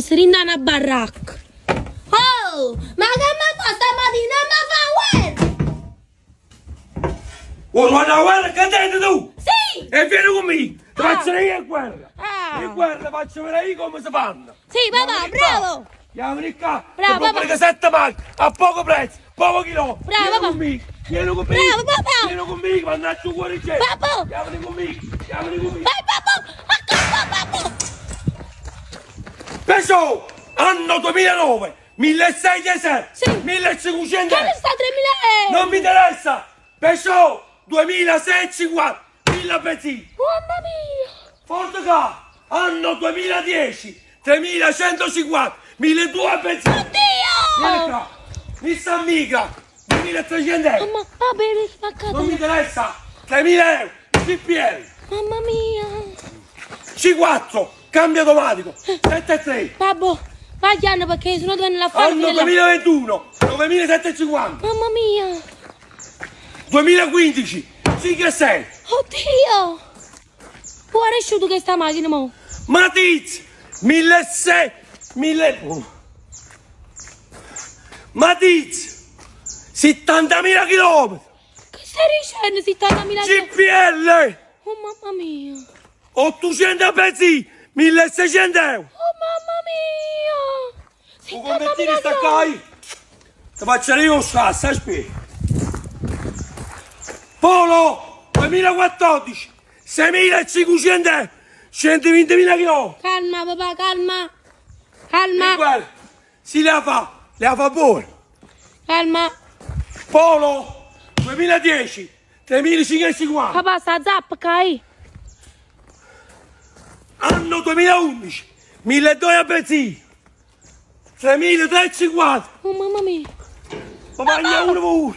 Strinda una baracca. Oh, ma che mi fa stamattina? Mi fa guerra! Vuoi fare la guerra? Cadete tu! Sì! E vieni con me! Ti Ah. faccio io in guerra! Ah. In guerra faccio vedere io come si fanno! Sì, papà, bravo! Chiamami qua! Bravo, papà. che sette macchine a poco prezzo, poco chilo! Bravo, vieni papà. con me! Vieni con me! Bravo, papà. Vieni con me, mannaggia fuori c'è! Papà. Chiamami con me! Chiamami con me! Vai, papà! Accanto, papà! Peso! Anno 2009! 1600! Sì. 1500! Che ne sta 3000 euro? Non mi interessa! Peso! 2650! 1000 benzina! Mamma mia! Ford Ka, anno 2010, 3150, 1200 benzina. Vieni Oddio! qua, Nissan Mica, 2300 euro. Mamma, va bene, spaccato. Non mi interessa, 3000 euro, CPL, Mamma mia! C4, cambio automatico, 73, Babbo, vai Gianni perché sennò devo nella fare anno 2021, 9750, Mamma mia! 2015, 5 e 6, Oddio! Buona asciutto che sta macchina, mo. Matiz, 1600, 1000... oh. Matiz, 70.000 km. Che stai dicendo? 70.000 euro? GPL Oh mamma mia! 800 pezzi 1600 euro Oh mamma mia! tu convertire sta qua ti faccio io un sasso aspetta Polo 2014 6500 euro 120.000 km Calma papà, calma! e Calma! quella si la fa la fa buona Calma! Polo 2010 3550 Papà sta zappa, hai? Anno 2011 1200 a benzina 3350 Oh mamma mia! ma mangia uno per uno